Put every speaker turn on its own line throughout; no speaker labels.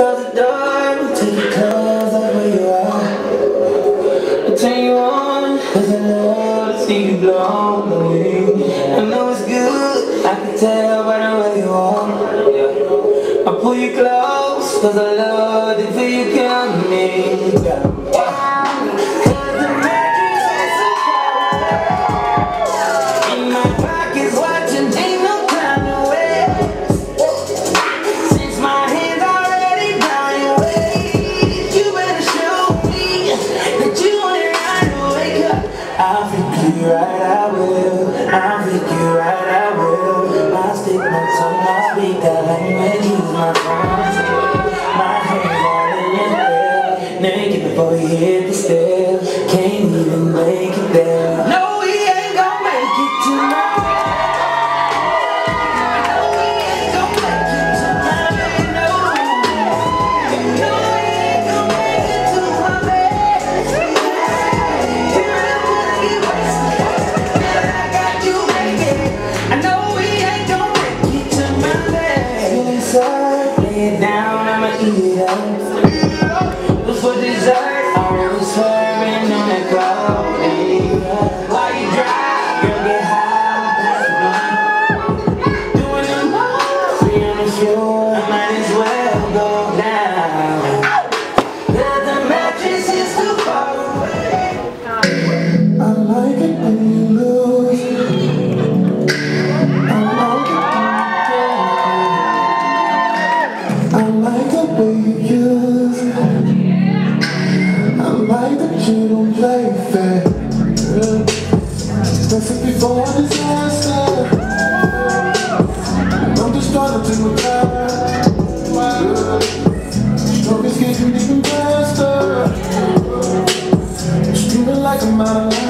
The door, take your clothes off where you are. I turn you on, cause I love to see you lonely. I know it's good, I can tell by the way you are. I pull you close, cause I love to feel you coming. In Can't even make it there. No, we ain't gonna make it tonight. No, ain't gonna make it tonight. No, ain't gonna make it to my bed. You really wanna get wasted, but I got you, baby. I know we ain't gonna make it to my bed. Inside, lay it down, I'ma eat it up. Fair. Recipe for disaster. I'm just trying to take my time. Stroke is getting even faster. Screaming like I'm out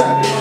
casa.